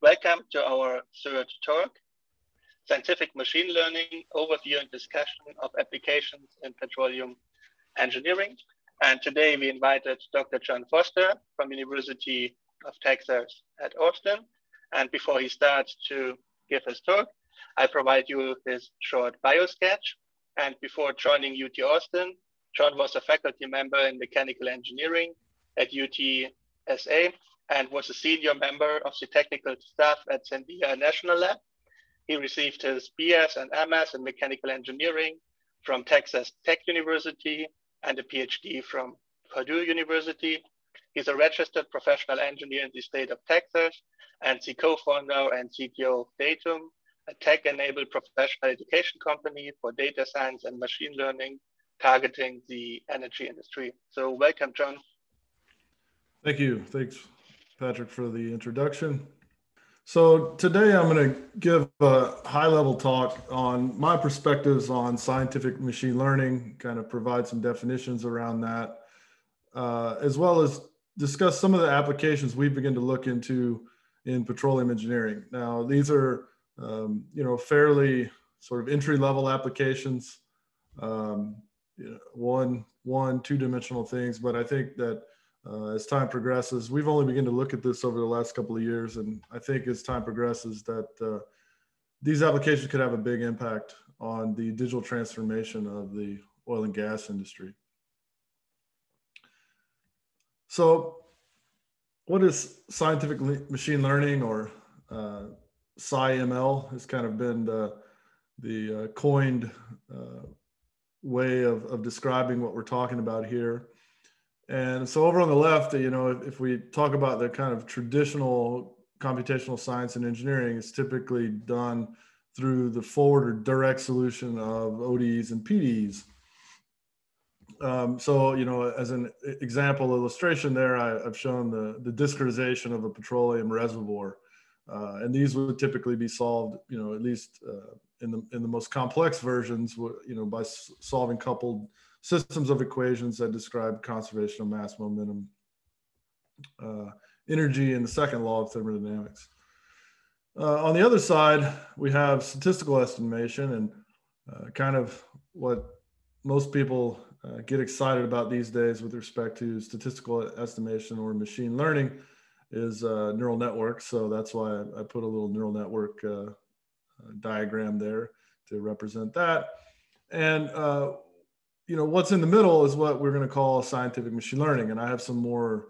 Welcome to our third talk, Scientific Machine Learning Overview and Discussion of Applications in Petroleum Engineering. And today we invited Dr. John Foster from University of Texas at Austin. And before he starts to give his talk, I provide you with this short bio sketch. And before joining UT Austin, John was a faculty member in mechanical engineering at UTSA and was a senior member of the technical staff at Sandia National Lab. He received his BS and MS in mechanical engineering from Texas Tech University and a PhD from Purdue University. He's a registered professional engineer in the state of Texas and the co-founder and CTO of Daytum, a tech-enabled professional education company for data science and machine learning targeting the energy industry. So welcome, John. Thank you. Thanks, Patrick, for the introduction. So today I'm going to give a high-level talk on my perspectives on scientific machine learning, kind of provide some definitions around that, uh, as well as discuss some of the applications we begin to look into in petroleum engineering. Now, these are, um, you know, fairly sort of entry-level applications, um, you know, one, one, two-dimensional things, but I think that uh, as time progresses. We've only begun to look at this over the last couple of years, and I think as time progresses, that uh, these applications could have a big impact on the digital transformation of the oil and gas industry. So, what is scientific machine learning or uh, SciML has kind of been the, the uh, coined uh, way of, of describing what we're talking about here. And so over on the left, you know, if, if, we talk about the kind of traditional computational science and engineering, it's typically done through the forward or direct solution of ODEs and PDEs. Um, so, you know, as an example illustration there, I, have shown the, the discretization of a petroleum reservoir. Uh, and these would typically be solved, you know, at least uh, in the in the most complex versions, you know, by solving coupled systems of equations that describe conservation of mass momentum uh, energy and the second law of thermodynamics. Uh, on the other side, we have statistical estimation and uh, kind of what most people uh, get excited about these days with respect to statistical estimation or machine learning is uh, neural networks. So that's why I, put a little neural network uh, diagram there to represent that. And you know what's in the middle is what we're going to call scientific machine learning. And i have some more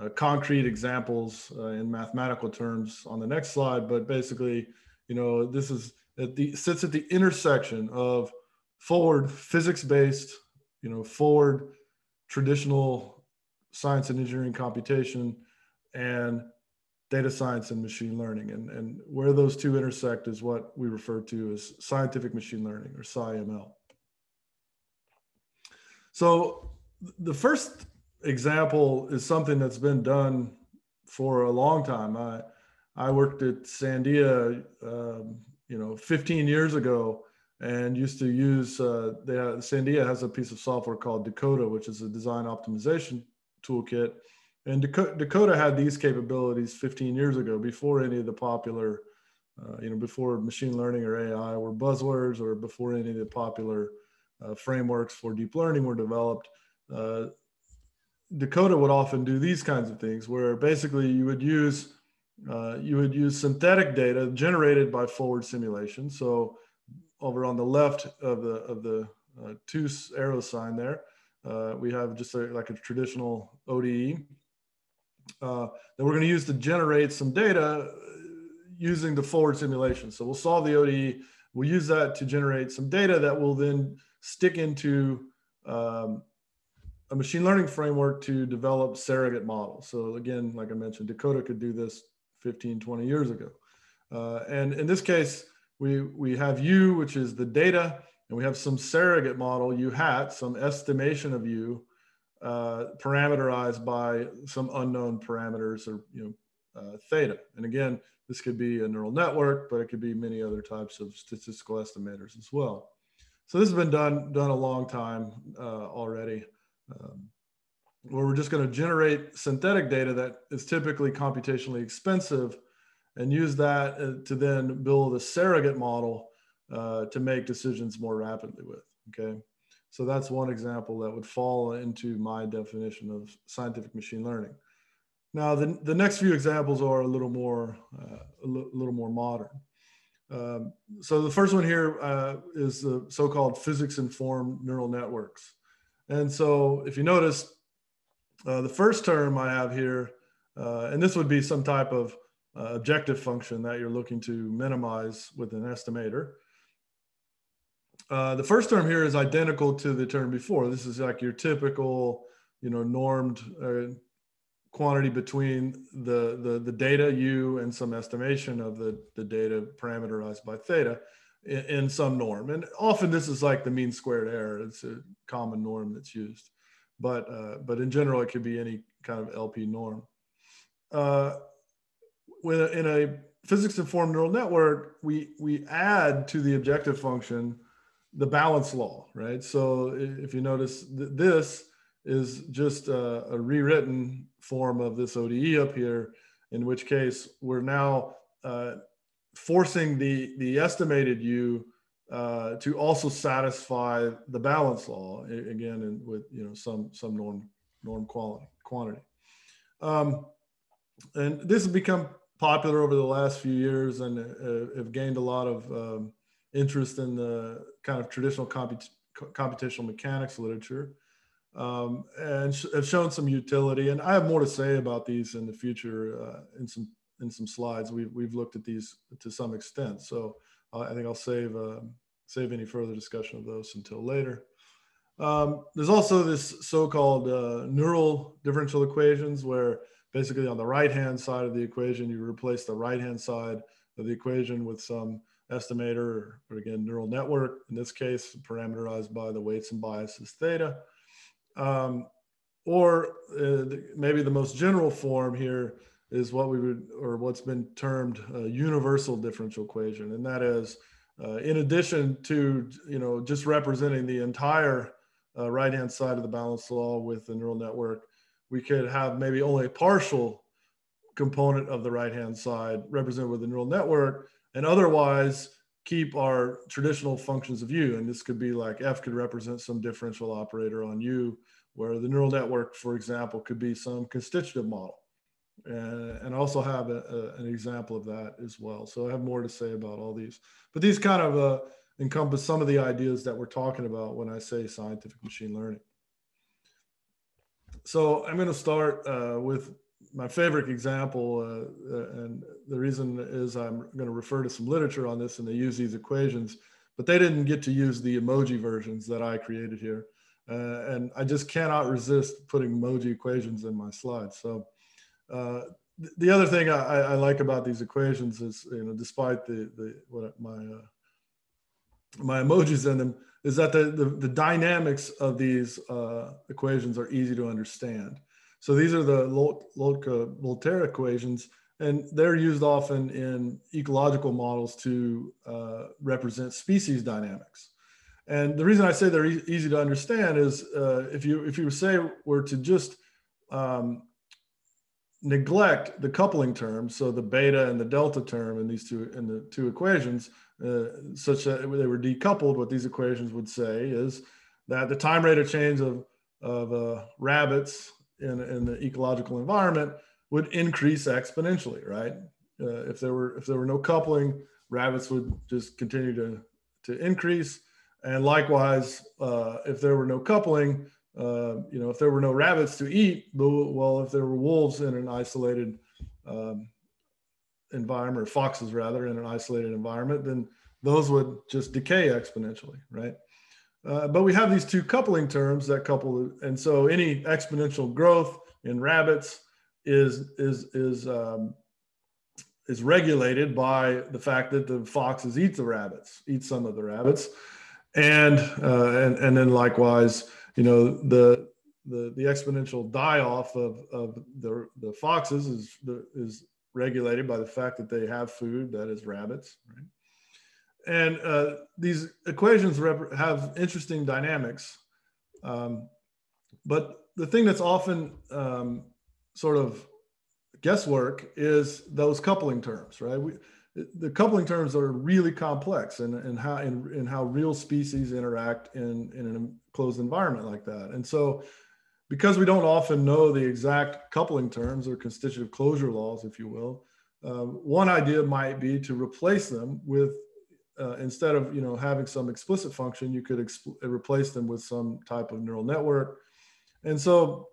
uh, concrete examples uh, in mathematical terms on the next slide. But basically you know this is at the sits at the intersection of forward physics based you know forward traditional science and engineering computation and data science and machine learning. And, and where those two intersect is what we refer to as scientific machine learning or SciML. So the first example is something that's been done for a long time. I I worked at Sandia, um, you know, 15 years ago, and used to use. Uh, they, Sandia has a piece of software called Dakota, which is a design optimization toolkit. And Dakota had these capabilities 15 years ago, before any of the popular, uh, you know, before machine learning or AI were buzzwords, or before any of the popular frameworks for deep learning were developed, uh, Dakota would often do these kinds of things, where basically you would use uh, you would use synthetic data generated by forward simulation. So over on the left of the of the uh, two arrow sign there, uh, we have just a, like a traditional ODE uh, that we're going to use to generate some data using the forward simulation. So we'll solve the ODE. We'll use that to generate some data that will then stick into um, a machine learning framework to develop surrogate models. So again, like I mentioned, Dakota could do this 15, 20 years ago. Uh, and in this case, we, we have U, which is the data, and we have some surrogate model, U hat, some estimation of U, uh, parameterized by some unknown parameters or you know uh, theta. And again, this could be a neural network, but it could be many other types of statistical estimators as well. So this has been done done a long time uh, already, um, where we're just going to generate synthetic data that is typically computationally expensive, and use that uh, to then build a surrogate model uh, to make decisions more rapidly with. Okay. So that's one example that would fall into my definition of scientific machine learning. Now, the, the next few examples are a little more, uh, a little more modern. Um, so the first one here uh, is the so-called physics-informed neural networks. And so if you notice, uh, the first term I have here, uh, and this would be some type of uh, objective function that you're looking to minimize with an estimator. Uh, the first term here is identical to the term before. This is like your typical, you know, normed uh, quantity between the, the, the data u and some estimation of the, the data parameterized by theta in, in, some norm. And often this is like the mean squared error. It's a common norm that's used. But, uh, but in general, it could be any kind of LP norm. Uh, when in a physics informed neural network, we, we add to the objective function the balance law, right? So if you notice th this is just a, a, rewritten form of this ODE up here, in which case we're now uh, forcing the, the estimated U uh, to also satisfy the balance law again, and with you know some some norm norm quality quantity. Um, and this has become popular over the last few years and uh, have gained a lot of um, interest in the kind of traditional comput computational mechanics literature um, and sh have shown some utility. And I have more to say about these in the future uh, in some in some slides. We've we've looked at these to some extent, so uh, I think I'll save uh, save any further discussion of those until later. Um, there's also this so-called uh, neural differential equations, where basically on the right-hand side of the equation, you replace the right-hand side of the equation with some estimator, or again, neural network, in this case, parameterized by the weights and biases theta. Um, or uh, maybe the most general form here is what we would, or what's been termed a universal differential equation. And that is, uh, in addition to, you know, just representing the entire uh, right-hand side of the balance law with the neural network, we could have maybe only a partial component of the right-hand side represented with the neural network, and otherwise keep our traditional functions of u. And this could be like f could represent some differential operator on u, where the neural network, for example, could be some constitutive model. And, and also have a, a, an example of that as well. So I have more to say about all these. But these kind of uh, encompass some of the ideas that we're talking about when I say scientific machine learning. So I'm going to start uh, with my favorite example, uh, uh, and the reason is I'm going to refer to some literature on this, and they use these equations, but they didn't get to use the emoji versions that I created here. Uh, and I just cannot resist putting emoji equations in my slides. So uh, the other thing I, I, like about these equations is, you know, despite the, the what my uh, my emojis in them, is that the, the, the dynamics of these uh, equations are easy to understand. So these are the Lotka-Volterra equations, and they're used often in ecological models to uh, represent species dynamics. And the reason I say they're e easy to understand is uh, if you if you say were to just um, neglect the coupling terms, so the beta and the delta term in these two in the two equations, uh, such that they were decoupled, what these equations would say is that the time rate of change of of uh, rabbits in, in the ecological environment would increase exponentially, right? Uh, if there were if there were no coupling, rabbits would just continue to to increase, and likewise, uh, if there were no coupling, uh, you know, if there were no rabbits to eat, well, if there were wolves in an isolated um, environment, or foxes rather, in an isolated environment, then those would just decay exponentially, right? Uh, but we have these two coupling terms that couple, and so any exponential growth in rabbits is is is um, is regulated by the fact that the foxes eat the rabbits, eat some of the rabbits, and uh, and and then likewise, you know the the the exponential die off of of the the foxes is is regulated by the fact that they have food that is rabbits, right? And uh, these equations have interesting dynamics. Um, but the thing that's often um, sort of guesswork is those coupling terms, right? We, the coupling terms are really complex and, and how in, in how real species interact in, in a closed environment like that. And so because we don't often know the exact coupling terms or constitutive closure laws, if you will, um, one idea might be to replace them with uh, instead of you know having some explicit function, you could exp- replace them with some type of neural network. And so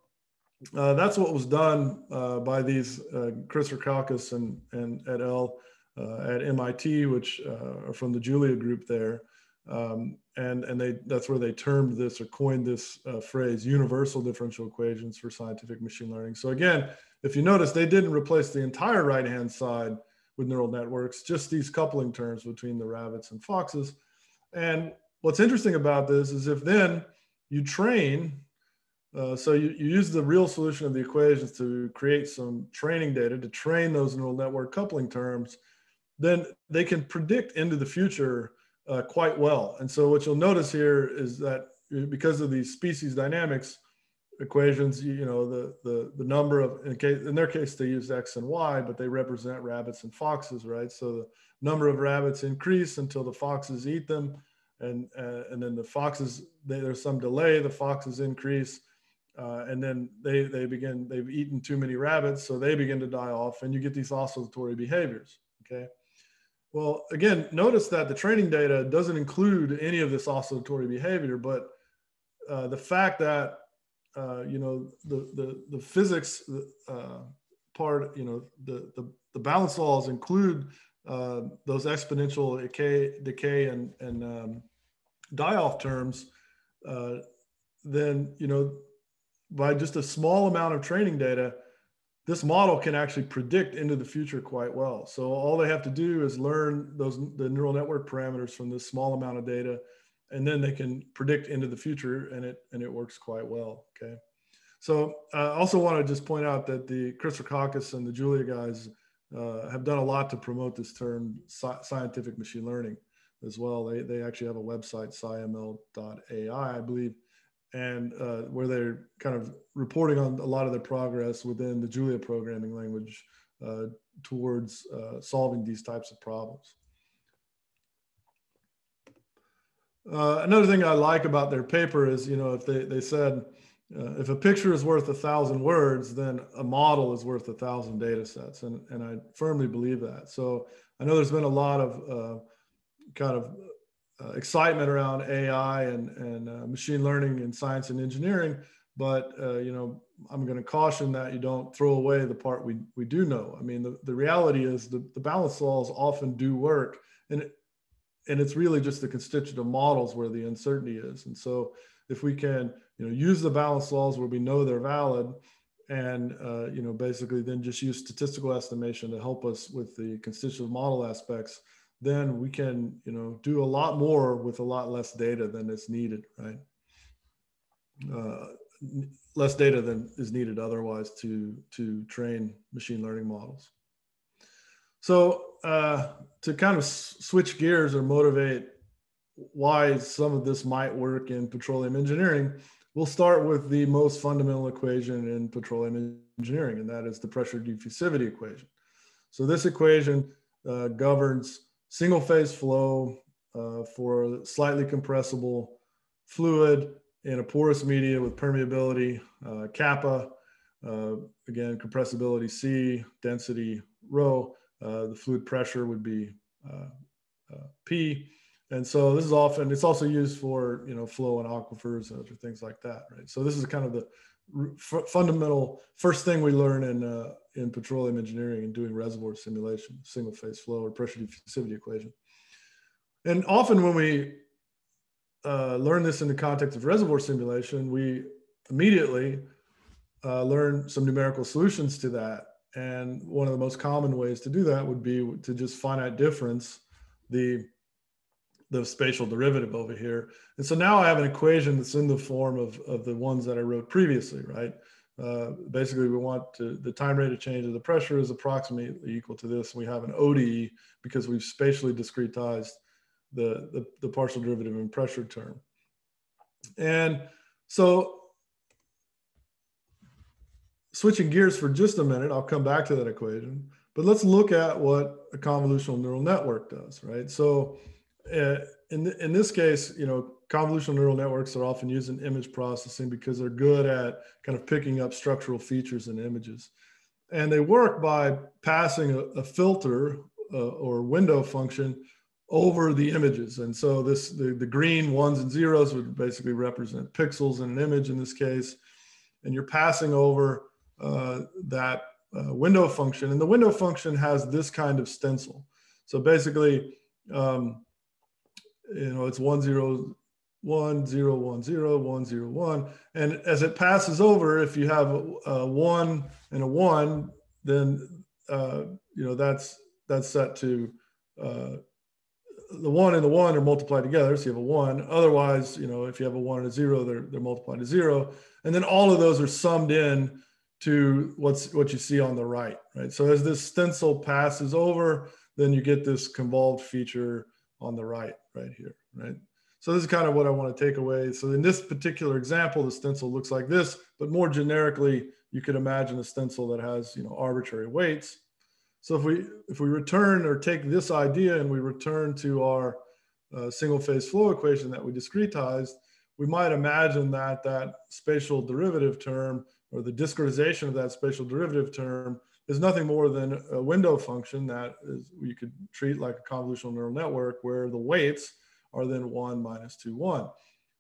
uh, that's what was done uh, by these uh, Chris Rackauckas and, and et al. Uh, at MIT, which uh, are from the Julia group there. Um, and and they that's where they termed this or coined this uh, phrase universal differential equations for scientific machine learning. So again, if you notice, they didn't replace the entire right hand side with neural networks, just these coupling terms between the rabbits and foxes. And what's interesting about this is if then you train, uh, so you, you use the real solution of the equations to create some training data to train those neural network coupling terms, then they can predict into the future uh, quite well. And so what you'll notice here is that because of these species dynamics equations, you, know, the, the, the number of, in, case, in their case, they use X and Y, but they represent rabbits and foxes, right? So the number of rabbits increase until the foxes eat them. And, uh, and then the foxes, they, there's some delay, the foxes increase. Uh, and then they, they begin, they've eaten too many rabbits, so they begin to die off and you get these oscillatory behaviors, okay? Well, again, notice that the training data doesn't include any of this oscillatory behavior, but uh, the fact that uh, you know the the the physics uh, part, you know the the, the balance laws include uh, those exponential decay decay and and um, die off terms, uh, then you know by just a small amount of training data, this model can actually predict into the future quite well. So all they have to do is learn those the neural network parameters from this small amount of data, and then they can predict into the future, and it and it works quite well. Okay. So I uh, also want to just point out that the Rackauckas and the Julia guys uh, have done a lot to promote this term sci- scientific machine learning as well. They, they actually have a website, sciml.ai, I believe, and uh, where they're kind of reporting on a lot of their progress within the Julia programming language uh, towards uh, solving these types of problems. Uh, another thing I like about their paper is, you know, if they, they said, uh, if a picture is worth a thousand words, then a model is worth a thousand data sets. And, and I firmly believe that. So I know there's been a lot of uh, kind of uh, excitement around AI and, and uh, machine learning and science and engineering. But, uh, you know, I'm going to caution that you don't throw away the part we, we do know. I mean, the, the reality is the, the balance laws often do work. And, and it's really just the constitutive models where the uncertainty is. And so if we can, you know, use the balance laws where we know they're valid and, uh, you know, basically then just use statistical estimation to help us with the constitutive model aspects, then we can you know do a lot more with a lot less data than is needed right uh, less data than is needed otherwise to to train machine learning models so uh, to kind of switch gears or motivate why some of this might work in petroleum engineering we'll start with the most fundamental equation in petroleum engineering and that is the pressure diffusivity equation. So this equation uh, governs single phase flow uh, for slightly compressible fluid in a porous media with permeability uh, kappa, uh, again, compressibility C, density rho, the fluid pressure would be uh, uh, P. And so this is often, it's also used for, you know, flow and aquifers and other things like that, right? So this is kind of the fundamental first thing we learn in uh, in petroleum engineering and doing reservoir simulation, single phase flow or pressure diffusivity equation. And often when we uh, learn this in the context of reservoir simulation, we immediately uh, learn some numerical solutions to that. And one of the most common ways to do that would be to just finite difference the the spatial derivative over here. And so now I have an equation that's in the form of, of the ones that I wrote previously, right? Uh, basically, we want to, the time rate of change of the pressure is approximately equal to this. We have an ODE because we've spatially discretized the, the, the partial derivative in pressure term. And so, switching gears for just a minute, I'll come back to that equation, but let's look at what a convolutional neural network does, right? So uh, in, in this case, you know, convolutional neural networks are often used in image processing because they're good at kind of picking up structural features in images. And they work by passing a, a filter uh, or window function over the images. And so this the, the green ones and zeros would basically represent pixels in an image in this case. And you're passing over uh, that uh, window function. And the window function has this kind of stencil. So basically, um, you know, it's one zero one zero one zero one zero one, and as it passes over, if you have a, a one and a one, then uh, you know that's that's set to uh, the one and the one are multiplied together, so you have a one. Otherwise, you know, if you have a one and a zero, they're they're multiplied to zero, and then all of those are summed in to what's what you see on the right, right? So as this stencil passes over, then you get this convolved feature on the right, right here, right? So this is kind of what I want to take away. So in this particular example, the stencil looks like this, but more generically, you could imagine a stencil that has, you know, arbitrary weights. So if we if we return or take this idea and we return to our uh, single phase flow equation that we discretized, we might imagine that that spatial derivative term or the discretization of that spatial derivative term is nothing more than a window function that is you could treat like a convolutional neural network where the weights are then one minus two one.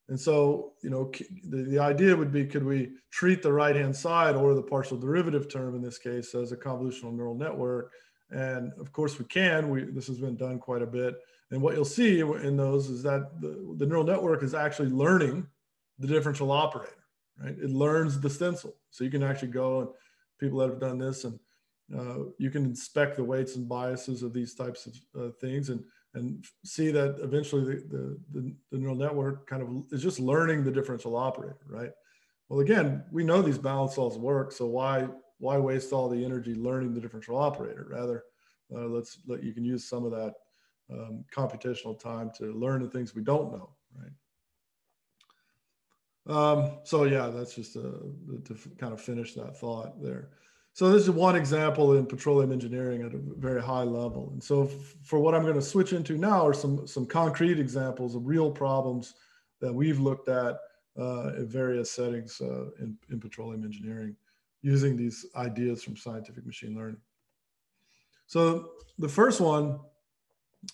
And so, you know, the, the idea would be, could we treat the right-hand side or the partial derivative term in this case as a convolutional neural network? And of course we can, we, this has been done quite a bit. And what you'll see in those is that the, the neural network is actually learning the differential operator, right? It learns the stencil. So you can actually go and people that have done this and uh, you can inspect the weights and biases of these types of uh, things and and see that eventually the, the, the, neural network kind of is just learning the differential operator, right? Well, again, we know these balance laws work, so why why waste all the energy learning the differential operator? Rather, uh, let's let you can use some of that um, computational time to learn the things we don't know, right? Um, so yeah, that's just uh, to kind of finish that thought there. So this is one example in petroleum engineering at a very high level. And so for what I'm going to switch into now are some, some concrete examples of real problems that we've looked at uh, in various settings uh, in, in petroleum engineering using these ideas from scientific machine learning. So the first one,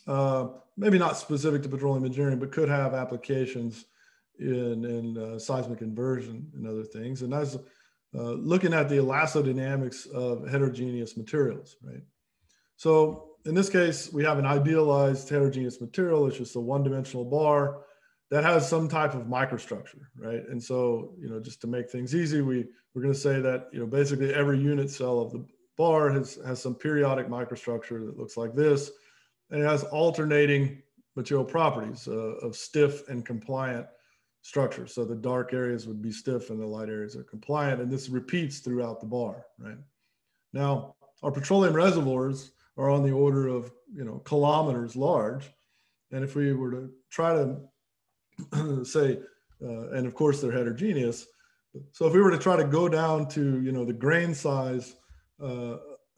uh, maybe not specific to petroleum engineering, but could have applications in, in uh, seismic inversion and other things. And that's uh, looking at the elastodynamics of heterogeneous materials, right? So in this case, we have an idealized heterogeneous material. It's just a one-dimensional bar that has some type of microstructure, right? And so, you know, just to make things easy, we, we're going to say that, you know, basically every unit cell of the bar has, has some periodic microstructure that looks like this, and it has alternating material properties uh, of stiff and compliant structure. So the dark areas would be stiff and the light areas are compliant. And this repeats throughout the bar, right? Now, our petroleum reservoirs are on the order of, you know, kilometers large. And if we were to try to say, uh, and of course they're heterogeneous. So if we were to try to go down to, you know, the grain size uh,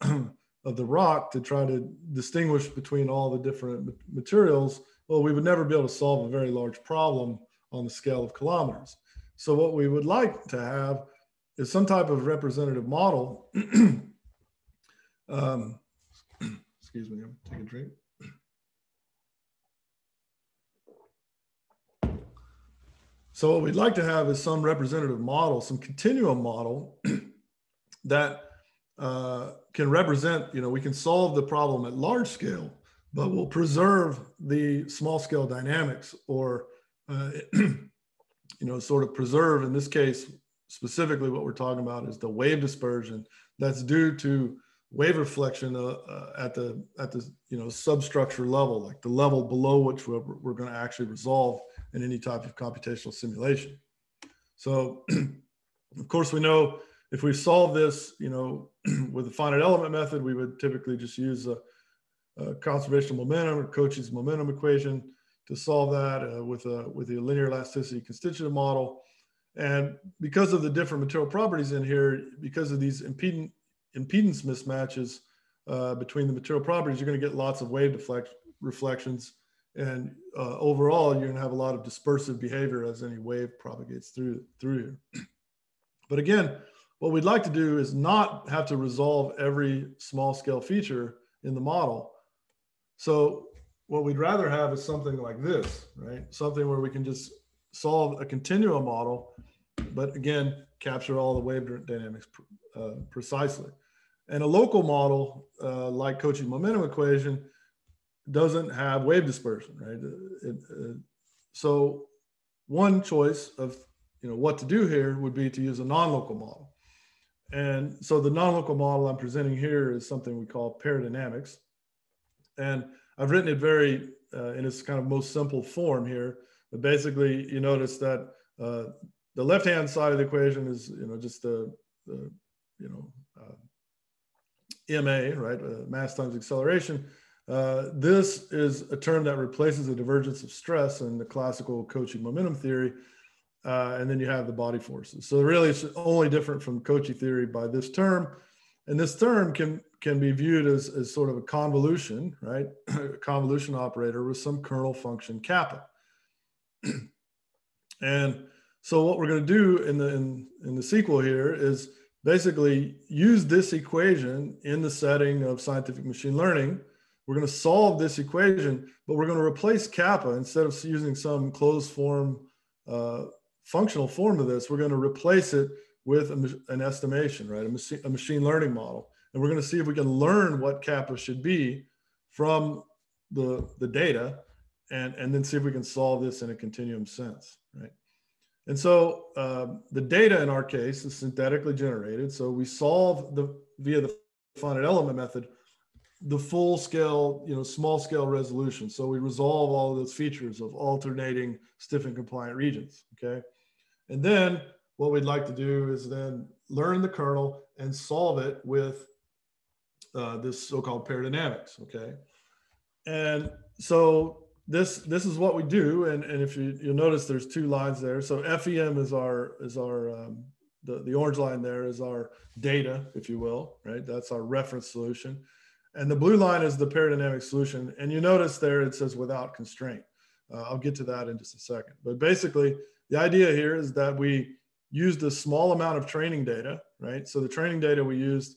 of the rock to try to distinguish between all the different materials, well, we would never be able to solve a very large problem on the scale of kilometers. So what we would like to have is some type of representative model. um, excuse me, I'm taking a drink. So what we'd like to have is some representative model, some continuum model that uh, can represent, you know, we can solve the problem at large scale, but will preserve the small scale dynamics or uh, you know, sort of preserve, in this case, specifically what we're talking about is the wave dispersion that's due to wave reflection uh, uh, at the at the you know substructure level, like the level below which we're, we're going to actually resolve in any type of computational simulation. So, of course, we know if we solve this, you know, with the finite element method, we would typically just use a, a conservation momentum or Cauchy's momentum equation to solve that uh, with a with the linear elasticity constitutive model. And because of the different material properties in here, because of these impedance, impedance mismatches uh, between the material properties, you're going to get lots of wave deflect reflections. And uh, overall, you're going to have a lot of dispersive behavior as any wave propagates through, through here. but again, what we'd like to do is not have to resolve every small scale feature in the model. So what we'd rather have is something like this, right? Something where we can just solve a continuum model, but again, capture all the wave dynamics uh, precisely. And a local model, uh, like Cauchy momentum equation, doesn't have wave dispersion, right? It, uh, so one choice of you know what to do here would be to use a non-local model. And so the non-local model I'm presenting here is something we call peridynamics. And I've written it very uh, in its kind of most simple form here. But basically, you notice that uh, the left-hand side of the equation is, you know, just the, the you know, uh, MA, right, uh, mass times acceleration. Uh, this is a term that replaces the divergence of stress in the classical Cauchy momentum theory. Uh, and then you have the body forces. So really it's only different from Cauchy theory by this term. And this term can, can be viewed as, as sort of a convolution, right? a convolution operator with some kernel function kappa. and so what we're going to do in the, in, in the sequel here is basically use this equation in the setting of scientific machine learning. We're going to solve this equation, but we're going to replace kappa instead of using some closed form uh, functional form of this, we're going to replace it with a, an estimation, right? A, machine, a machine learning model. And we're going to see if we can learn what kappa should be from the, the data and, and then see if we can solve this in a continuum sense, right? And so uh, the data in our case is synthetically generated. So we solve the via the finite element method, the full scale, you know, small scale resolution. So we resolve all of those features of alternating stiff and compliant regions, okay? And then what we'd like to do is then learn the kernel and solve it with uh, this so-called peridynamics, okay? And so this this is what we do, and, and if you, you'll notice there's two lines there. So FEM is our is our um, the, the orange line there is our data, if you will, right? That's our reference solution. And the blue line is the peridynamic solution. And you notice there it says without constraint. Uh, I'll get to that in just a second. But basically, the idea here is that we used a small amount of training data, right? So the training data we used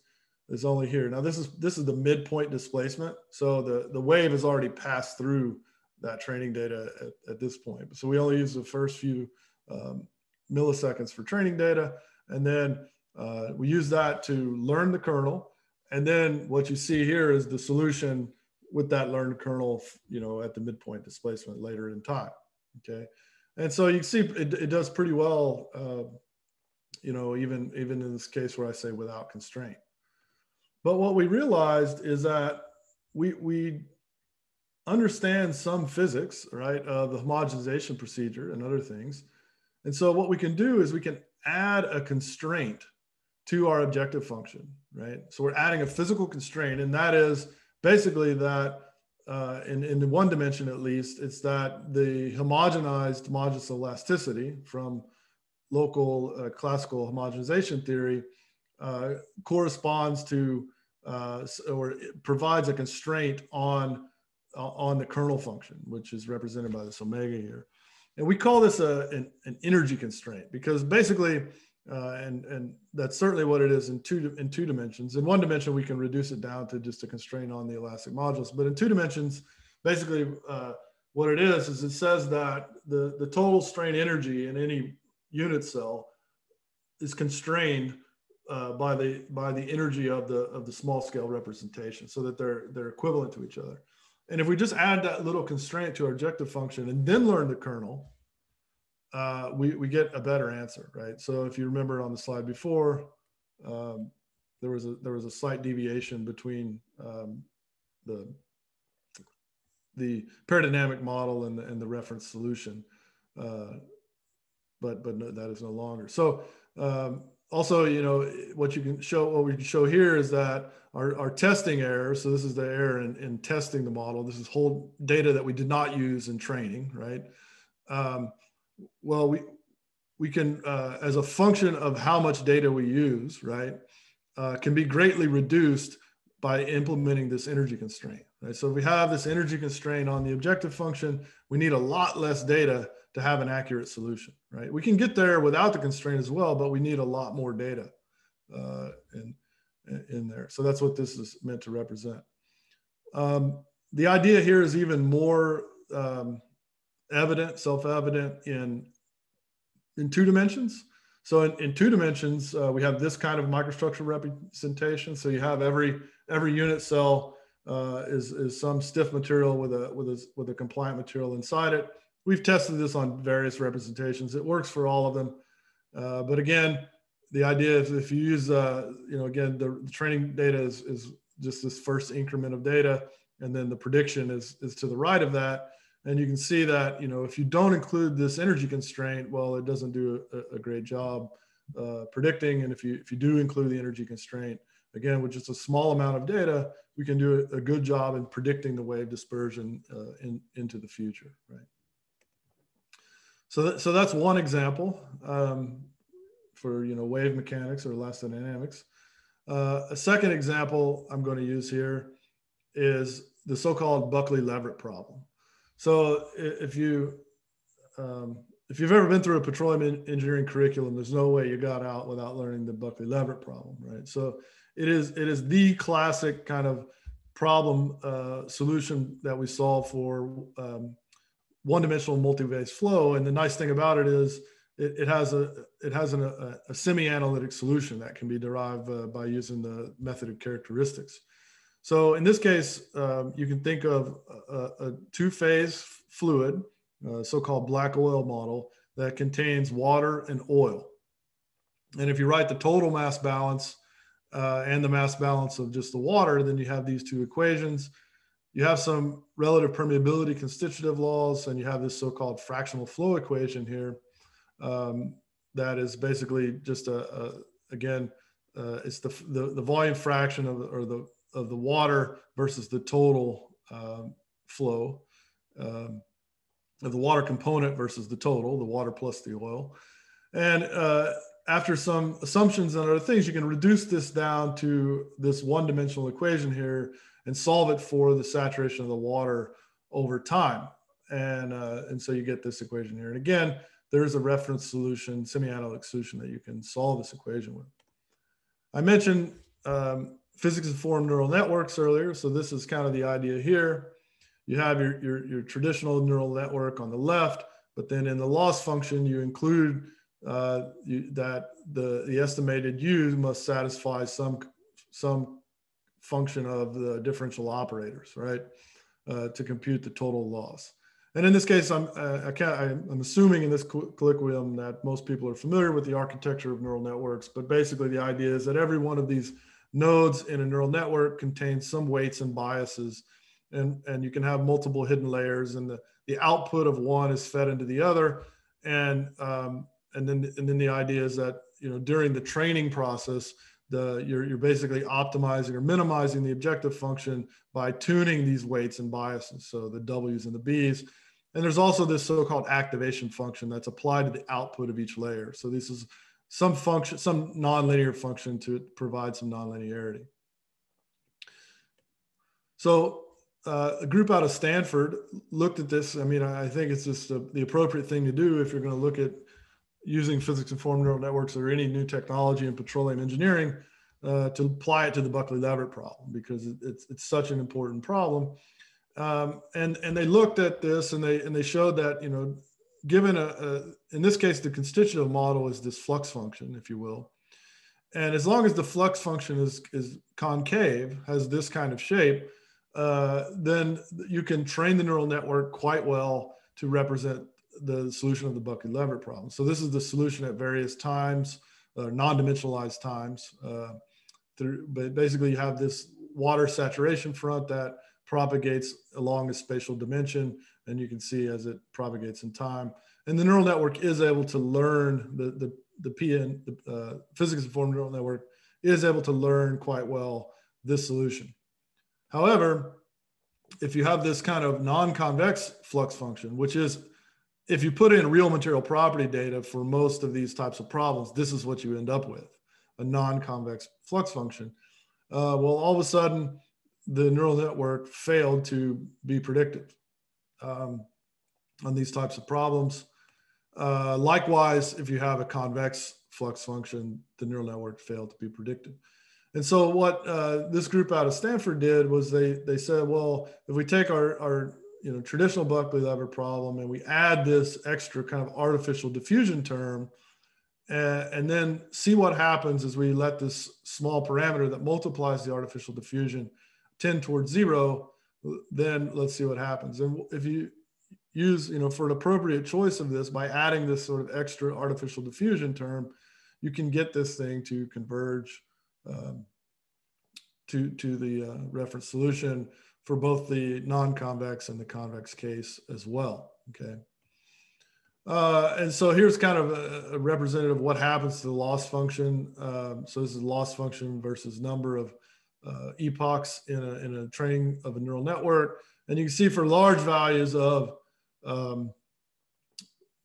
is only here. Now this is this is the midpoint displacement. So the, the wave has already passed through that training data at, at this point. So we only use the first few um, milliseconds for training data. And then uh, we use that to learn the kernel. And then what you see here is the solution with that learned kernel, you know, at the midpoint displacement later in time. Okay. And so you see it, it does pretty well, uh, you know, even, even in this case where I say without constraint. But what we realized is that we, we understand some physics, right, of the homogenization procedure and other things. And so what we can do is we can add a constraint to our objective function, right? So we're adding a physical constraint, and that is basically that uh, in, in one dimension at least, it's that the homogenized modulus elasticity from local uh, classical homogenization theory uh, corresponds to uh, or provides a constraint on on the kernel function, which is represented by this omega here. And we call this a, an, an energy constraint because basically, uh, and, and that's certainly what it is in two, in two dimensions. In one dimension, we can reduce it down to just a constraint on the elastic modulus. But in two dimensions, basically uh, what it is, is it says that the, the total strain energy in any unit cell is constrained uh, by the by the energy of the of the small scale representation so that they're they're equivalent to each other and if we just add that little constraint to our objective function and then learn the kernel, uh, we, we get a better answer, right? So if you remember on the slide before, um, there was a there was a slight deviation between um, the the peridynamic model and the, and the reference solution, uh, but but no, that is no longer. So um, also, you know, what you can show, what we can show here is that our, our testing error, so this is the error in, in testing the model. This is whole data that we did not use in training, right? Um, well, we, we can, uh, as a function of how much data we use, right, uh, can be greatly reduced by implementing this energy constraint. Right? So we have this energy constraint on the objective function, we need a lot less data to have an accurate solution, right? We can get there without the constraint as well, but we need a lot more data uh, in, in there. So that's what this is meant to represent. Um, the idea here is even more um, evident, self-evident in, in two dimensions. So in, in two dimensions, uh, we have this kind of microstructure representation. So you have every every unit cell uh, is, is some stiff material with a, with, a, with a compliant material inside it. We've tested this on various representations. It works for all of them. Uh, but again, the idea is if you use, uh, you know, again, the, the, training data is, is just this first increment of data, and then the prediction is, is to the right of that. And you can see that, you know, if you don't include this energy constraint, well, it doesn't do a, a great job uh, predicting. And if you, if you do include the energy constraint, again, with just a small amount of data, we can do a good job in predicting the wave dispersion uh, in, into the future, right? So, so that's one example um, for you know wave mechanics or elastic dynamics. Uh, a second example I'm going to use here is the so-called Buckley-Leverett problem. So if you um, if you've ever been through a petroleum engineering curriculum, there's no way you got out without learning the Buckley-Leverett problem, right? So it is it is the classic kind of problem uh, solution that we solve for um, one-dimensional multi-phase flow. And the nice thing about it is it, it has a it has an, a, a, semi-analytic solution that can be derived uh, by using the method of characteristics. So in this case, um, you can think of a, a two-phase fluid, uh, so-called black oil model that contains water and oil. And if you write the total mass balance uh, and the mass balance of just the water, then you have these two equations. You have some relative permeability constitutive laws, and you have this so-called fractional flow equation here um, that is basically just a, a again, uh, it's the, the, the volume fraction of or the of the water versus the total um, flow um, of the water component versus the total, the water plus the oil, and uh, after some assumptions and other things, you can reduce this down to this one dimensional equation here and solve it for the saturation of the water over time. And, uh, and so you get this equation here. And again, there's a reference solution, semi-analytic solution that you can solve this equation with. I mentioned um, physics-informed neural networks earlier. So this is kind of the idea here. You have your, your, your traditional neural network on the left, but then in the loss function, you include uh, you, that the, the estimated U must satisfy some, some function of the differential operators, right? Uh, to compute the total loss. And in this case, I'm, uh, I can't, I'm assuming in this colloquium that most people are familiar with the architecture of neural networks, but basically the idea is that every one of these nodes in a neural network contains some weights and biases, and, and you can have multiple hidden layers, and the, the output of one is fed into the other. And um, and then and then the idea is that you know during the training process the you're, you're basically optimizing or minimizing the objective function by tuning these weights and biases. So the w's and the b's. And there's also this so-called activation function that's applied to the output of each layer. So this is some function some nonlinear function to provide some nonlinearity. So uh, a group out of stanford looked at this. I mean i think it's just a, the appropriate thing to do if you're going to look at using physics informed neural networks or any new technology in petroleum engineering uh, to apply it to the Buckley-Leverett problem because it's, it's such an important problem. Um, and, and they looked at this and they, and they showed that, you know, given a, a, in this case, the constitutive model is this flux function, if you will. And as long as the flux function is, is concave, has this kind of shape, uh, then you can train the neural network quite well to represent the solution of the Buckley-Leverett problem. So this is the solution at various times, uh, non-dimensionalized times. Uh, through, but basically you have this water saturation front that propagates along a spatial dimension, and you can see as it propagates in time. And the neural network is able to learn the the the PINN, the uh, physics informed neural network is able to learn quite well this solution. However, if you have this kind of non-convex flux function, which is if you put in real material property data for most of these types of problems, this is what you end up with, a non-convex flux function. Uh, well, all of a sudden, the neural network failed to be predictive um, on these types of problems. Uh, likewise, if you have a convex flux function, the neural network failed to be predictive. And so what uh, this group out of Stanford did was they they said, well, if we take our, our you know traditional Buckley-Leverett problem and we add this extra kind of artificial diffusion term, and, and then see what happens as we let this small parameter that multiplies the artificial diffusion tend towards zero, then let's see what happens. And if you use, you know, for an appropriate choice of this by adding this sort of extra artificial diffusion term, you can get this thing to converge um, to, to the uh, reference solution for both the non-convex and the convex case as well, okay? Uh, and so here's kind of a, a, representative of what happens to the loss function. Um, so this is loss function versus number of uh, epochs in a, in a training of a neural network. And you can see for large values of, um,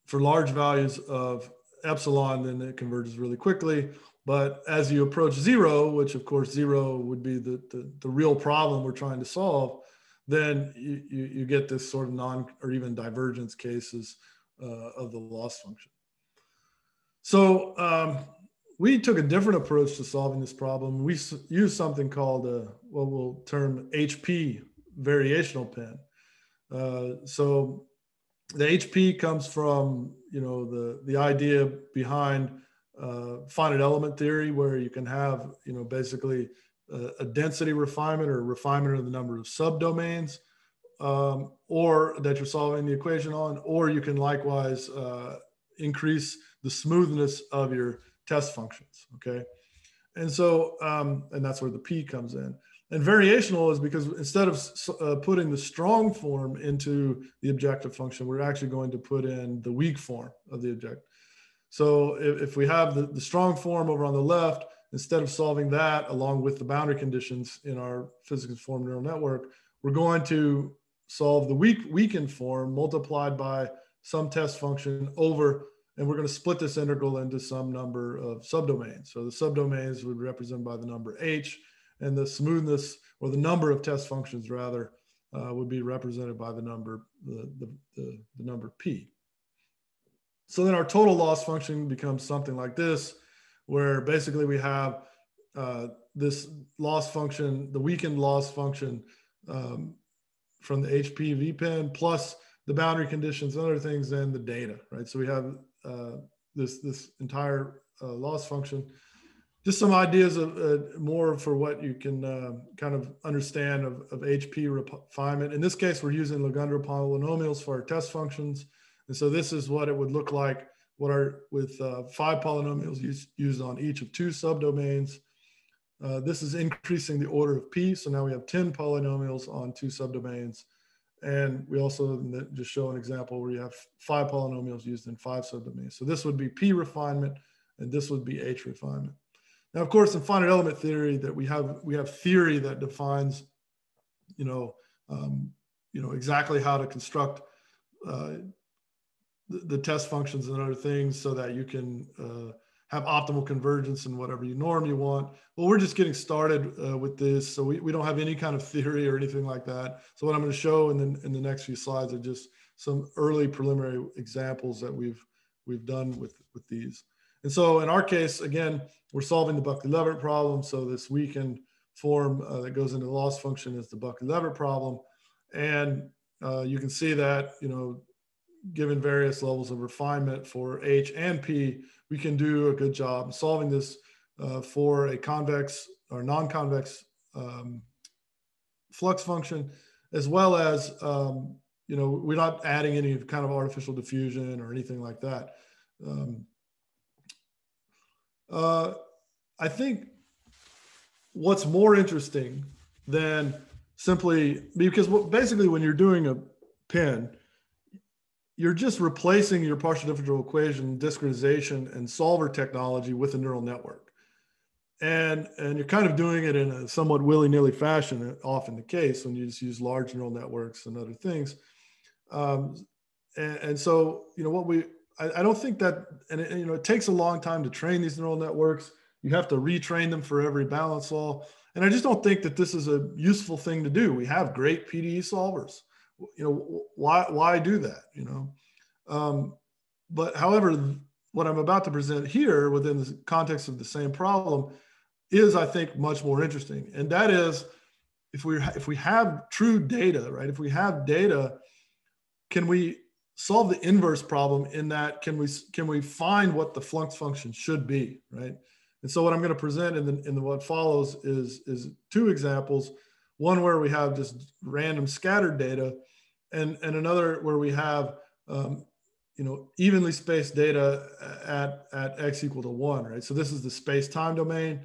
for large values of epsilon, then it converges really quickly. But as you approach zero, which of course zero would be the, the, the real problem we're trying to solve, then you, you, you, get this sort of non or even divergence cases uh, of the loss function. So um, we took a different approach to solving this problem. We used something called a, what we'll term HP variational PINN. Uh, so the HP comes from, you know, the, the idea behind uh, finite element theory, where you can have, you know, basically a, a density refinement or refinement of the number of subdomains, um, or that you're solving the equation on, or you can likewise uh, increase the smoothness of your test functions. Okay. And so, um, and that's where the P comes in. And variational is because instead of uh, putting the strong form into the objective function, we're actually going to put in the weak form of the object. So if, if we have the, the strong form over on the left, instead of solving that along with the boundary conditions in our physics informed neural network, we're going to solve the weak weakened form multiplied by some test function over and we're going to split this integral into some number of subdomains. So the subdomains would be represented by the number h, and the smoothness or the number of test functions rather uh, would be represented by the number the, the, the, the, number p. So then our total loss function becomes something like this, where basically we have uh, this loss function, the weakened loss function um, from the HP VPINN plus the boundary conditions and other things and the data, right? So we have uh, this this entire uh, loss function. Just some ideas of uh, more for what you can uh, kind of understand of, of HP refinement. In this case, we're using Legendre polynomials for our test functions. And so this is what it would look like what are with uh, five polynomials used, used on each of two subdomains. Uh, this is increasing the order of p. So now we have 10 polynomials on two subdomains. And we also just show an example where you have five polynomials used in five subdomains. So this would be P refinement, and this would be H refinement. Now, of course, in finite element theory, that we have we have theory that defines, you know, um, you know exactly how to construct uh, the, the, test functions and other things so that you can uh, have optimal convergence in whatever you norm you want. Well, we're just getting started uh, with this, so we, we don't have any kind of theory or anything like that. So what I'm going to show in the, in the next few slides are just some early preliminary examples that we've we've done with with these. And so in our case, again, we're solving the Buckley-Leverett problem. So this weakened form uh, that goes into the loss function is the Buckley-Leverett problem. And uh, you can see that, you know, given various levels of refinement for H and P, we can do a good job solving this uh, for a convex or non-convex um, flux function, as well as, um, you know, we're not adding any kind of artificial diffusion or anything like that. Um, uh, I think what's more interesting than simply because basically when you're doing a PINN, you're just replacing your partial differential equation, discretization, and solver technology with a neural network. And, and you're kind of doing it in a somewhat willy-nilly fashion, often the case when you just use large neural networks and other things. Um, and, and, so, you know, what we, I, I don't think that, and, it, you know, it takes a long time to train these neural networks. You have to retrain them for every balance law. And I just don't think that this is a useful thing to do. We have great PDE solvers. You know, why, why do that, you know? Um, but however, what I'm about to present here within the context of the same problem is, I think, much more interesting. And that is, if we if we have true data, right? If we have data, can we solve the inverse problem in that can we can we find what the flux function should be, right? And so what I'm going to present in the in the what follows is is two examples, one where we have just random scattered data, and and another where we have um, you know, evenly spaced data at, at x equal to one, right? So this is the space-time domain.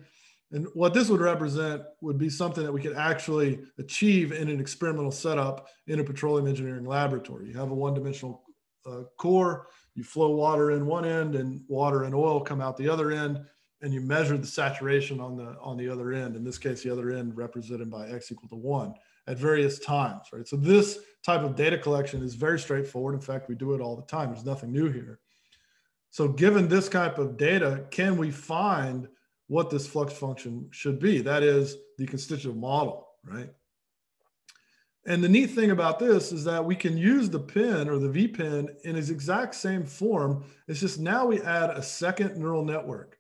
And what this would represent would be something that we could actually achieve in an experimental setup in a petroleum engineering laboratory. You have a one-dimensional uh, core, you flow water in one end and water and oil come out the other end, and you measure the saturation on the, on the other end. In this case, the other end represented by x equal to one at various times, right? So this type of data collection is very straightforward. In fact, we do it all the time. There's nothing new here. So given this type of data, can we find what this flux function should be? That is the constitutive model, right? And the neat thing about this is that we can use the PINN or the VPINN in its exact same form. It's just now we add a second neural network.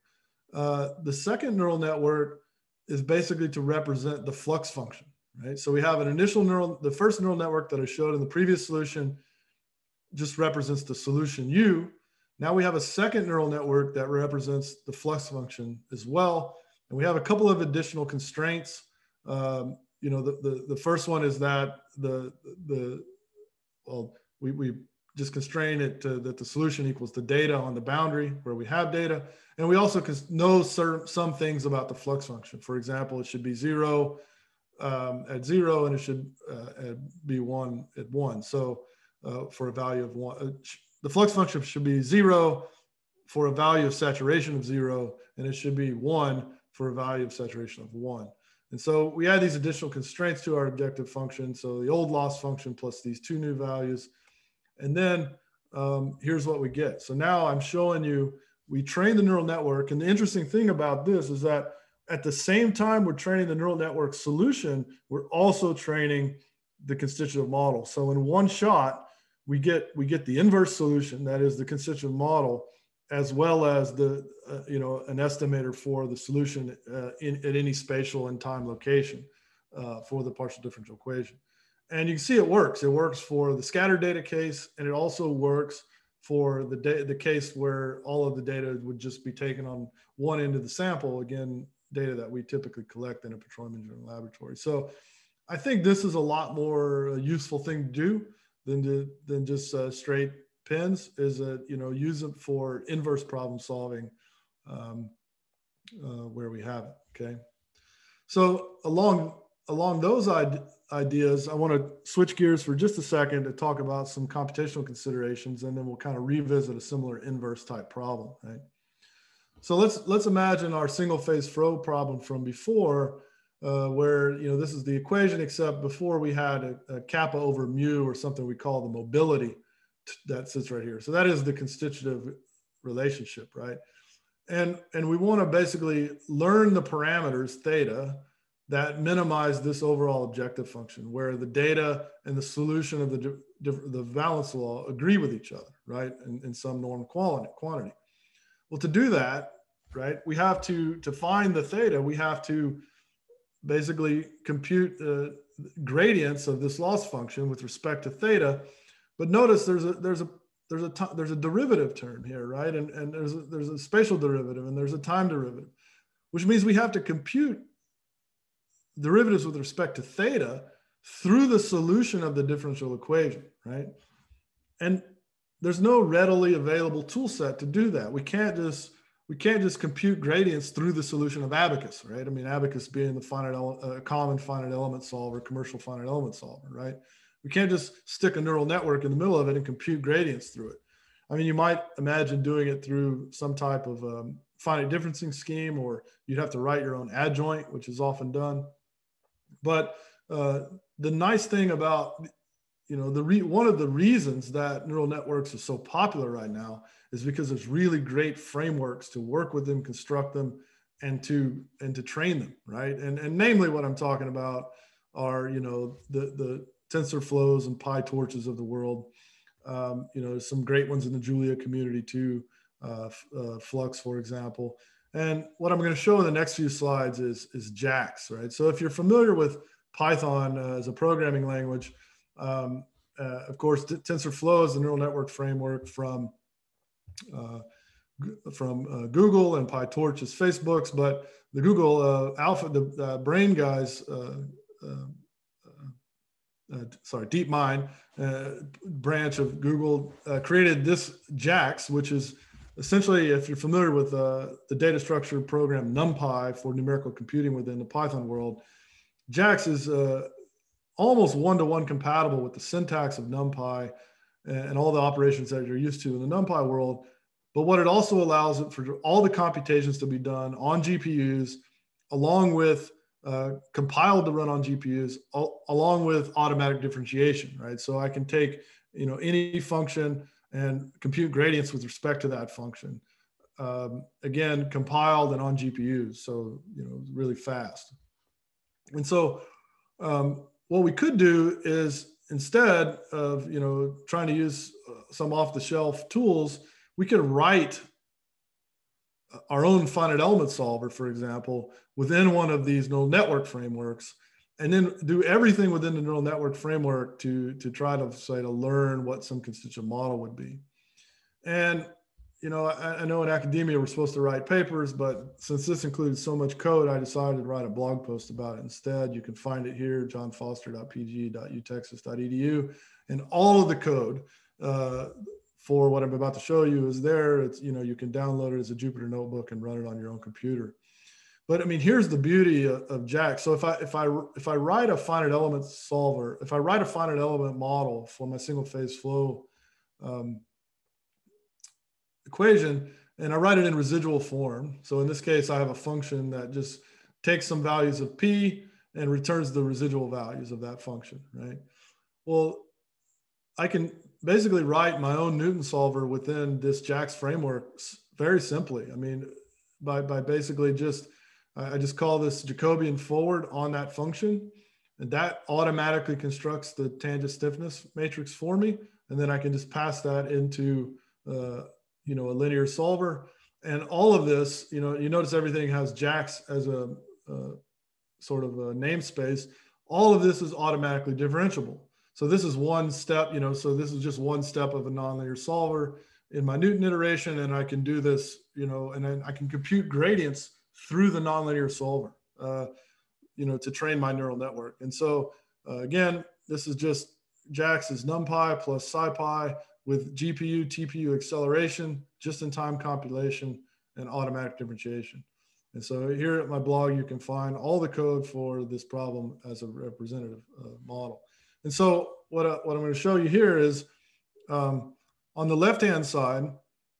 Uh, the second neural network is basically to represent the flux function right? So we have an initial neural, the first neural network that I showed in the previous solution just represents the solution U. Now we have a second neural network that represents the flux function as well. And we have a couple of additional constraints. Um, you know, the, the, the first one is that the, the well, we, we just constrain it to that the solution equals the data on the boundary where we have data. And we also know certain, some things about the flux function. For example, it should be zero um, at zero and it should uh, be one at one. So uh, for a value of one, uh, the flux function should be zero for a value of saturation of zero, and it should be one for a value of saturation of one. And so we add these additional constraints to our objective function. So the old loss function plus these two new values. And then um, here's what we get. So now I'm showing you, we train the neural network. And the interesting thing about this is that at the same time we're training the neural network solution, we're also training the constitutive model. So in one shot, we get we get the inverse solution, that is the constitutive model, as well as the uh, you know an estimator for the solution uh, in, at any spatial and time location uh, for the partial differential equation. And you can see it works. It works for the scattered data case, and it also works for the, the case where all of the data would just be taken on one end of the sample, again, data that we typically collect in a petroleum engineering laboratory. So I think this is a lot more useful thing to do than to, than just uh, straight PINNs is that, you know, use it for inverse problem solving um, uh, where we have it, okay? So along, along those ideas, I want to switch gears for just a second to talk about some computational considerations, and then we'll kind of revisit a similar inverse type problem, right? So let's let's imagine our single phase flow problem from before, uh, where you know this is the equation, except before we had a, a, kappa over mu or something we call the mobility that sits right here. So that is the constitutive relationship, right? And and we want to basically learn the parameters theta that minimize this overall objective function, where the data and the solution of the the balance law agree with each other, right? In, in some norm quality quantity. Well, to do that, right, we have to, to find the theta, we have to basically compute the gradients of this loss function with respect to theta. But notice there's a, there's a, there's a, there's a derivative term here, right? And, and there's a, there's a spatial derivative and there's a time derivative, which means we have to compute derivatives with respect to theta through the solution of the differential equation, right? And there's no readily available tool set to do that. We can't just we can't just compute gradients through the solution of Abaqus, right? I mean, Abaqus being the finite uh, common finite element solver, commercial finite element solver, right? We can't just stick a neural network in the middle of it and compute gradients through it. I mean, you might imagine doing it through some type of um, finite differencing scheme, or you'd have to write your own adjoint, which is often done. But uh, the nice thing about you know, the re- one of the reasons that neural networks are so popular right now is because there's really great frameworks to work with them, construct them, and to and to train them, right? And and namely, what I'm talking about are you know the the TensorFlows and PyTorches of the world. Um, you know, some great ones in the Julia community too, uh, uh, Flux, for example. And what I'm going to show in the next few slides is, is JAX, right? So if you're familiar with Python uh, as a programming language, um, uh, of course, TensorFlow is the neural network framework from uh, from uh, Google and PyTorch is Facebook's, but the Google uh, Alpha, the Brain guys, sorry, DeepMind branch of Google created this JAX, which is essentially, if you're familiar with uh, the data structure program NumPy for numerical computing within the Python world, JAX is uh, almost one-to-one compatible with the syntax of NumPy and all the operations that you're used to in the NumPy world. But what it also allows it for all the computations to be done on GPUs, along with uh, compiled to run on GPUs, al- along with automatic differentiation, right? So I can take, you know, any function and compute gradients with respect to that function. Um, again, compiled and on GPUs, so you know really fast. And so, um, what we could do is instead of you know trying to use uh, some off-the-shelf tools, we could write our own finite element solver, for example, within one of these neural network frameworks and then do everything within the neural network framework to to try to say to learn what some constituent model would be. And you know I, I, know in academia we're supposed to write papers but since this includes so much code i decided to write a blog post about it instead. You can find it here johnfoster.pg.utexas.edu and all of the code uh, for what i'm about to show you is there. It's you know you can download it as a jupyter notebook and run it on your own computer. But I mean, here's the beauty of, of JAX. So if I if I if I write a finite element solver, if I write a finite element model for my single phase flow um, equation, and I write it in residual form. So in this case, I have a function that just takes some values of p and returns the residual values of that function, right? Well, I can basically write my own Newton solver within this JAX framework very simply. I mean, by by basically just I just call this Jacobian forward on that function. And that automatically constructs the tangent stiffness matrix for me. And then I can just pass that into, uh, you know, a linear solver. And all of this, you know, you notice everything has JAX as a, a sort of a namespace. All of this is automatically differentiable. So this is one step, you know, so this is just one step of a nonlinear solver in my Newton iteration. And I can do this, you know, and then I can compute gradients through the nonlinear solver, uh, you know, to train my neural network. And so uh, again, this is just JAX is NumPy plus SciPy with GPU, TPU acceleration, just-in-time compilation, and automatic differentiation. And so here at my blog, you can find all the code for this problem as a representative uh, model. And so what, I, what I'm going to show you here is um, on the left-hand side,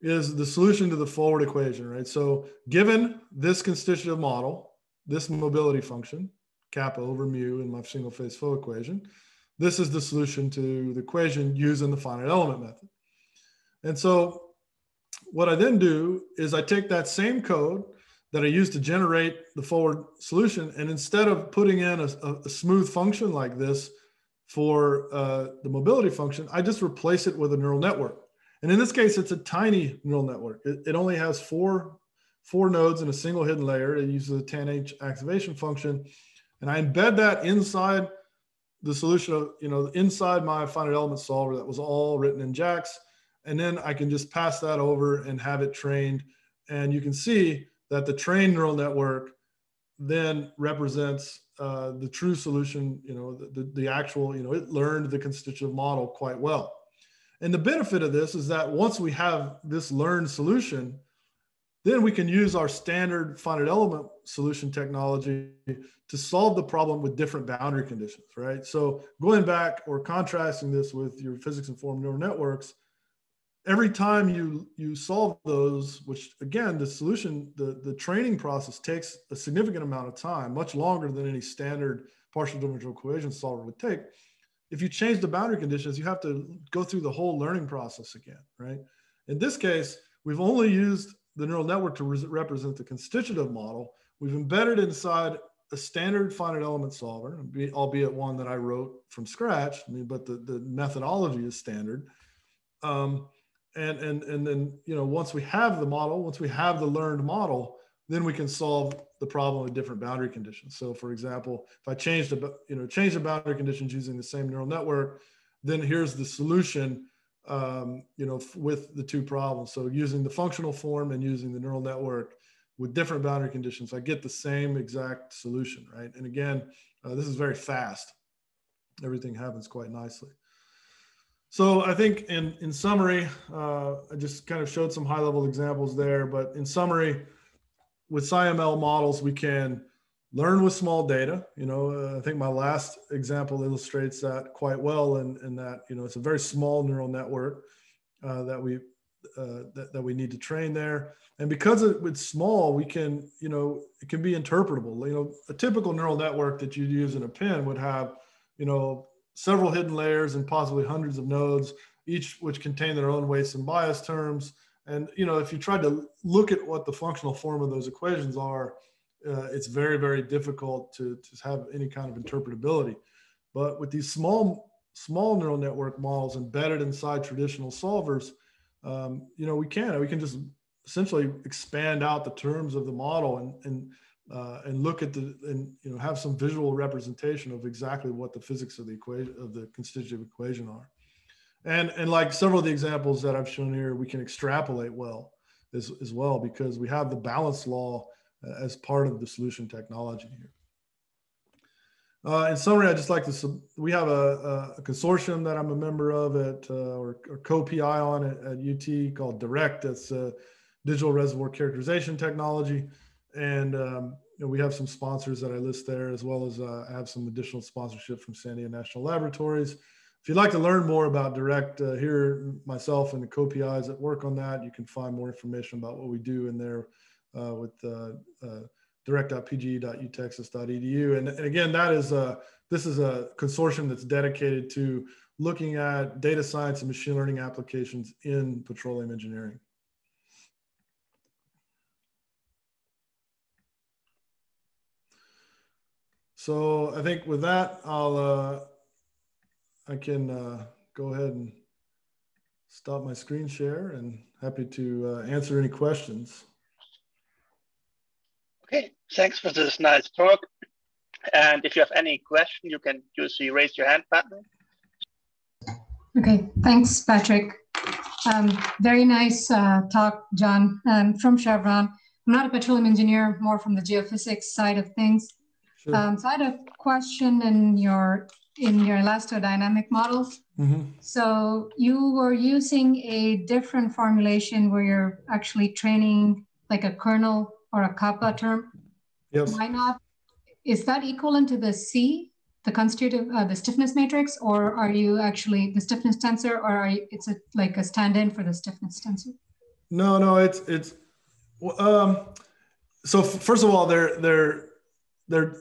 is the solution to the forward equation, right? So given this constitutive model, this mobility function, kappa over mu in my single phase flow equation, this is the solution to the equation using the finite element method. And so what I then do is I take that same code that I use to generate the forward solution, and instead of putting in a, a smooth function like this for uh, the mobility function, I just replace it with a neural network. And in this case, it's a tiny neural network. It, it only has four, four nodes in a single hidden layer. It uses a tanh activation function. And I embed that inside the solution of, you know, inside my finite element solver that was all written in JAX. And then I can just pass that over and have it trained. And you can see that the trained neural network then represents uh, the true solution, you know, the, the, the actual, you know, it learned the constitutive model quite well. And the benefit of this is that once we have this learned solution, then we can use our standard finite element solution technology to solve the problem with different boundary conditions, right? So going back or contrasting this with your physics informed neural networks, every time you you solve those, which again, the solution, the, the training process takes a significant amount of time, much longer than any standard partial differential equation solver would take if you change the boundary conditions, you have to go through the whole learning process again, right? In this case, we've only used the neural network to re represent the constitutive model. We've embedded inside a standard finite element solver, albeit one that I wrote from scratch, I mean, but the, the methodology is standard. Um, and, and, and then, you know, once we have the model, once we have the learned model, then we can solve the problem with different boundary conditions. So for example, if I change the, you know, change the boundary conditions using the same neural network, then here's the solution, um, you know, with the two problems. So using the functional form and using the neural network with different boundary conditions, I get the same exact solution, right? And again, uh, this is very fast. Everything happens quite nicely. So I think in, in summary, uh, I just kind of showed some high level examples there, but in summary, with SciML models, we can learn with small data. You know, uh, I think my last example illustrates that quite well in, in that, you know, it's a very small neural network uh, that we uh, that, that we need to train there. And because it, it's small, we can, you know, it can be interpretable. You know, a typical neural network that you'd use in a PINN would have, you know, several hidden layers and possibly hundreds of nodes, each which contain their own weights and bias terms. And you know, if you tried to look at what the functional form of those equations are, uh, it's very, very difficult to, to have any kind of interpretability. But with these small, small neural network models embedded inside traditional solvers, um, you know, we can we can just essentially expand out the terms of the model and and uh, and look at the and you know have some visual representation of exactly what the physics of the equation of the constitutive equation are. And, and like several of the examples that I've shown here, we can extrapolate well as, as well because we have the balance law as part of the solution technology here. Uh, in summary, I'd just like to, we have a, a, consortium that I'm a member of at, uh, or, or co-PI on at, at, UT called DIRECT. That's uh, digital reservoir characterization technology. And um, you know, we have some sponsors that I list there, as well as uh, I have some additional sponsorship from Sandia National Laboratories. If you'd like to learn more about Direct, uh, here myself and the co-PIs that work on that, you can find more information about what we do in there uh, with uh, uh direct.pge.utexas.edu. And, and again, that is a, this is a consortium that's dedicated to looking at data science and machine learning applications in petroleum engineering. So I think with that, I'll uh, I can uh, go ahead and stop my screen share and happy to uh, answer any questions. Okay, thanks for this nice talk. And if you have any question, you can use the raise your hand button. Okay, thanks, Patrick. Um, very nice uh, talk, John. Um, from Chevron. I'm not a petroleum engineer, more from the geophysics side of things. Sure. Um, so I had a question in your in your elastodynamic models. Mm-hmm. So you were using a different formulation where you're actually training like a kernel or a kappa term. Yes. Why not? Is that equivalent to the C, the constitutive, uh, the stiffness matrix, or are you actually the stiffness tensor, or are you, it's a, like a stand-in for the stiffness tensor? No, no, it's it's. Um, so first of all, they're they're they're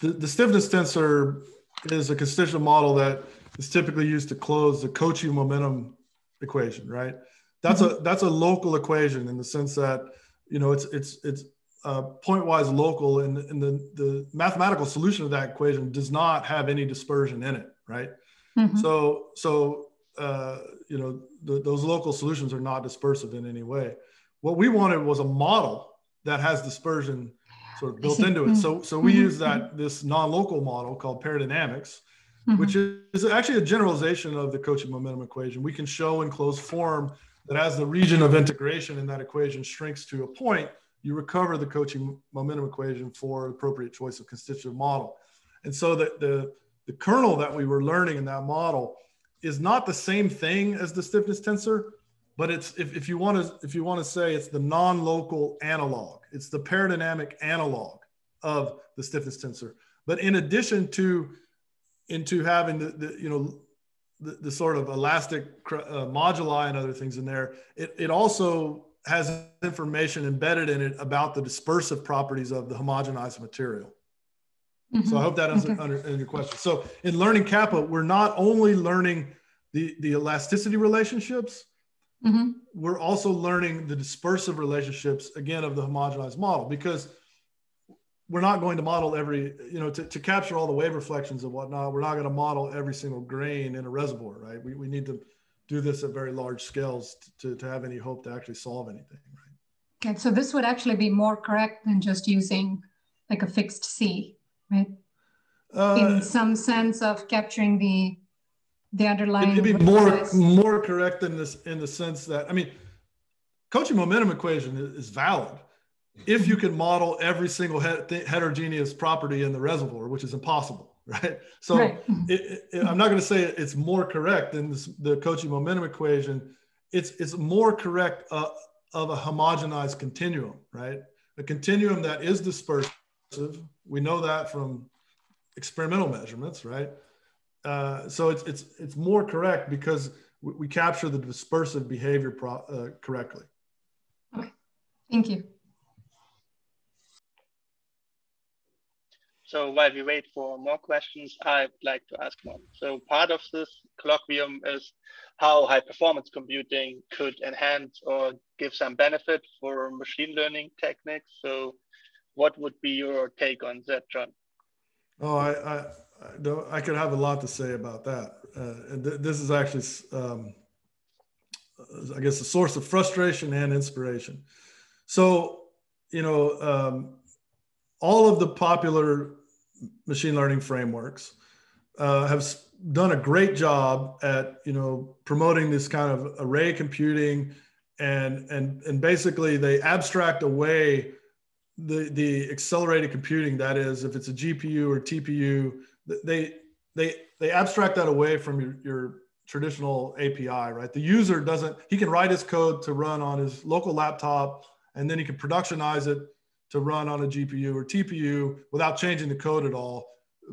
the, the stiffness tensor is a constitutive model that is typically used to close the Cauchy momentum equation, right? That's mm-hmm. a that's a local equation in the sense that you know it's it's it's uh, pointwise local, and, and the the mathematical solution of that equation does not have any dispersion in it, right? Mm-hmm. So so uh, you know the, those local solutions are not dispersive in any way. What we wanted was a model that has dispersion sort of built into it. So, so we mm-hmm. use that this non-local model called peridynamics, mm-hmm. which is actually a generalization of the Cauchy momentum equation. We can show in closed form that as the region of integration in that equation shrinks to a point, you recover the Cauchy momentum equation for appropriate choice of constitutive model. And so the, the, the kernel that we were learning in that model is not the same thing as the stiffness tensor, but it's if, if you want to if you want to say it's the non-local analog it's the peridynamic analog of the stiffness tensor but in addition to into having the, the you know the, the sort of elastic uh, moduli and other things in there it, it also has information embedded in it about the dispersive properties of the homogenized material Mm-hmm. So I hope that answers okay. your question. So in learning Kappa, we're not only learning the, the elasticity relationships, mm-hmm. we're also learning the dispersive relationships, again, of the homogenized model, because we're not going to model every, you know, to, to capture all the wave reflections and whatnot, we're not going to model every single grain in a reservoir, right? We, we need to do this at very large scales to, to have any hope to actually solve anything, right? Okay, so this would actually be more correct than just using like a fixed C, right? Uh, In some sense of capturing the the underlying. It'd be more more correct in this in the sense that I mean, Cauchy momentum equation is, valid if you can model every single heterogeneous property in the reservoir, which is impossible, right? So right. It, it, I'm not going to say it's more correct than this, the Cauchy momentum equation. It's it's more correct uh, of a homogenized continuum, right? A continuum that is dispersive. We know that from experimental measurements, right? Uh, so it's it's it's more correct because we, we capture the dispersive behavior pro, uh, correctly. Okay, thank you. So while we wait for more questions, I'd like to ask one. So part of this colloquium is how high performance computing could enhance or give some benefit for machine learning techniques. So what would be your take on that, John? Oh, I, I, I, don't, I could have a lot to say about that. Uh, th this is actually, um, I guess, a source of frustration and inspiration. So, you know, um, all of the popular machine learning frameworks uh, have done a great job at you know promoting this kind of array computing and and and basically they abstract away the the accelerated computing. That is if it's a gpu or tpu they they they abstract that away from your, your traditional api right? The user doesn't he can write his code to run on his local laptop and then he can productionize it to run on a GPU or TPU without changing the code at all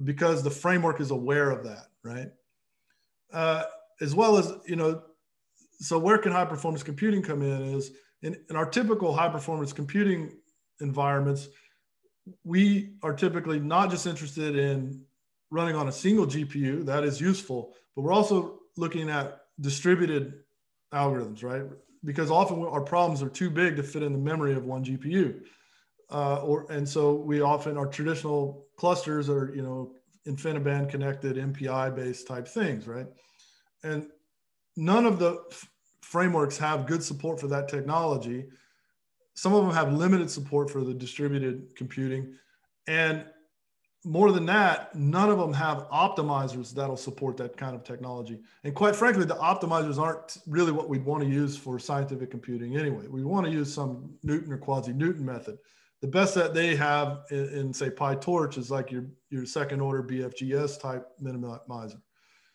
because the framework is aware of that, right? Uh, as well as, you know, so where can high performance computing come in is in, in our typical high performance computing environments, we are typically not just interested in running on a single GPU, that is useful, but we're also looking at distributed algorithms, right? Because often our problems are too big to fit in the memory of one GPU uh, or and so we often our traditional clusters are you know InfiniBand connected MPI based type things, right? And none of the frameworks have good support for that technology. Some of them have limited support for the distributed computing, and more than that, none of them have optimizers that'll support that kind of technology. And quite frankly, the optimizers aren't really what we'd want to use for scientific computing anyway. We want to use some Newton or quasi Newton method the best that they have in, in, say PyTorch is like your your second order BFGS type minimizer.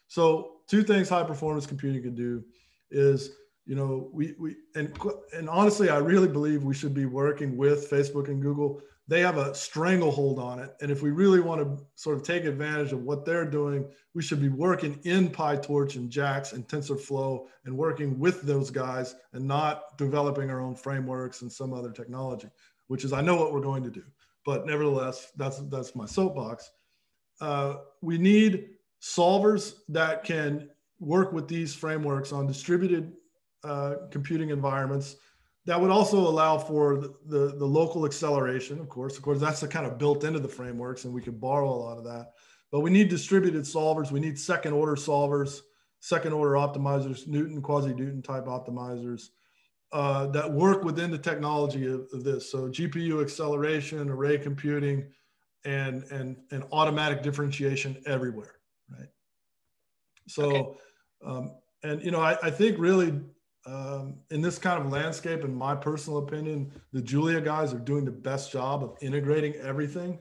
So two things high performance computing can do is you know we we and and honestly I really believe we should be working with Facebook and Google. They have a stranglehold on it, and if we really want to sort of take advantage of what they're doing, we should be working in PyTorch and JAX and TensorFlow and working with those guys and not developing our own frameworks and some other technology which is I know what we're going to do. But nevertheless, that's that's my soapbox. Uh, we need solvers that can work with these frameworks on distributed uh, computing environments that would also allow for the, the, the, local acceleration, of course. Of course, that's the kind of built into the frameworks, and we could borrow a lot of that. But we need distributed solvers. We need second order solvers, second order optimizers, Newton, quasi Newton type optimizers uh, that work within the technology of, of, this. So GPU acceleration, array computing, and and and automatic differentiation everywhere, right? So, okay. um, and you know, I, I think really um, in this kind of landscape, in my personal opinion, the Julia guys are doing the best job of integrating everything,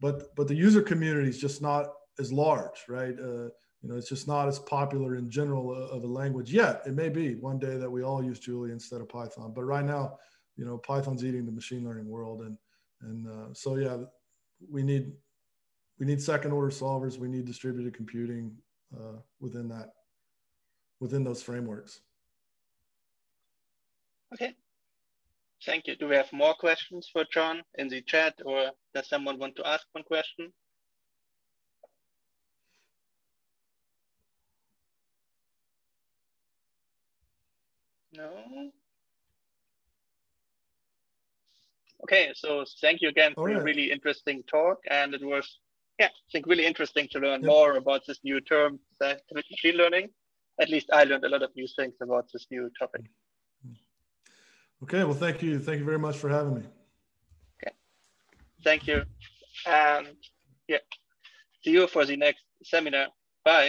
but but the user community is just not as large, right? Uh, you know, it's just not as popular in general uh, of a language yet. It may be one day that we all use Julia instead of Python, but right now, you know, Python's eating the machine learning world, and and uh, so yeah, we need we need second order solvers. We need distributed computing uh, within that within those frameworks. Okay, thank you. Do we have more questions for John in the chat, or does someone want to ask one question? No. Okay, so thank you again for a really interesting talk. And it was, yeah, I think really interesting to learn more about this new term, scientific machine learning. At least I learned a lot of new things about this new topic. Okay, well, thank you. Thank you very much for having me. Okay, thank you. And yeah, see you for the next seminar. Bye.